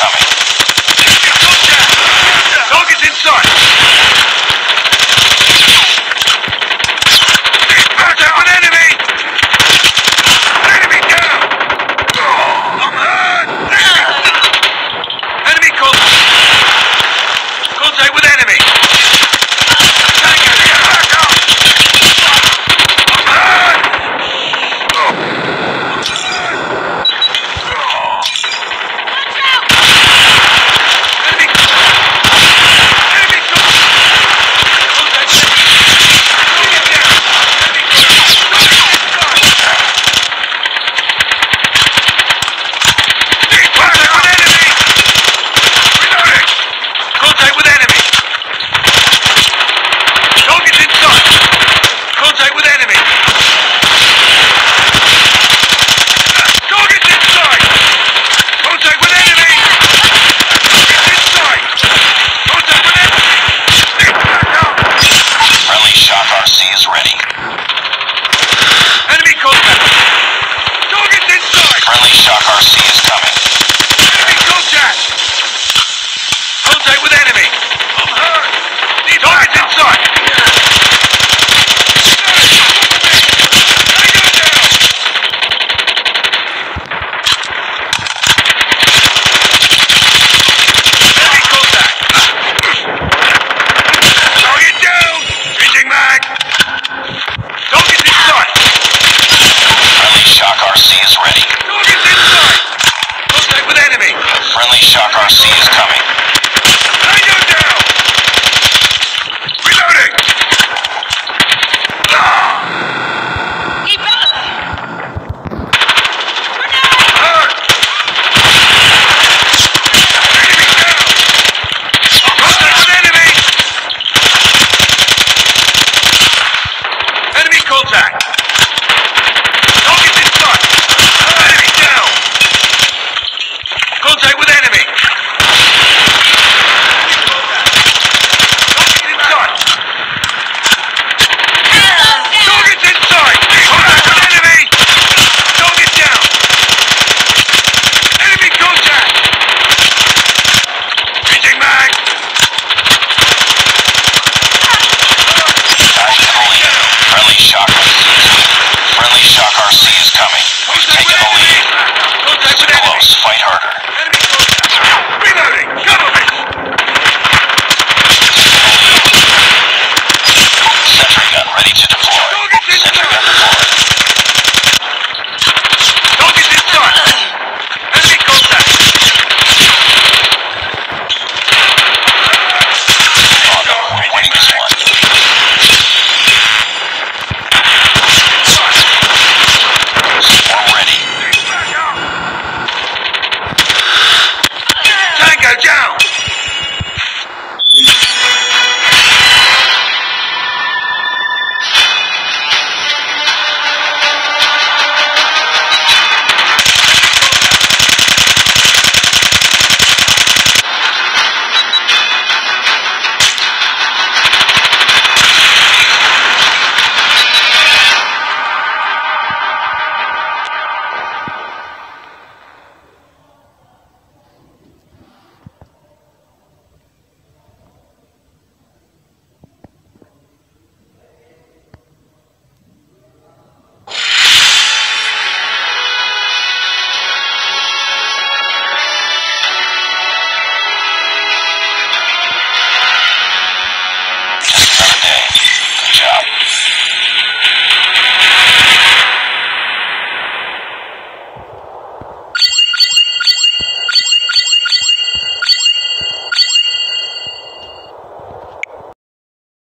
coming. RC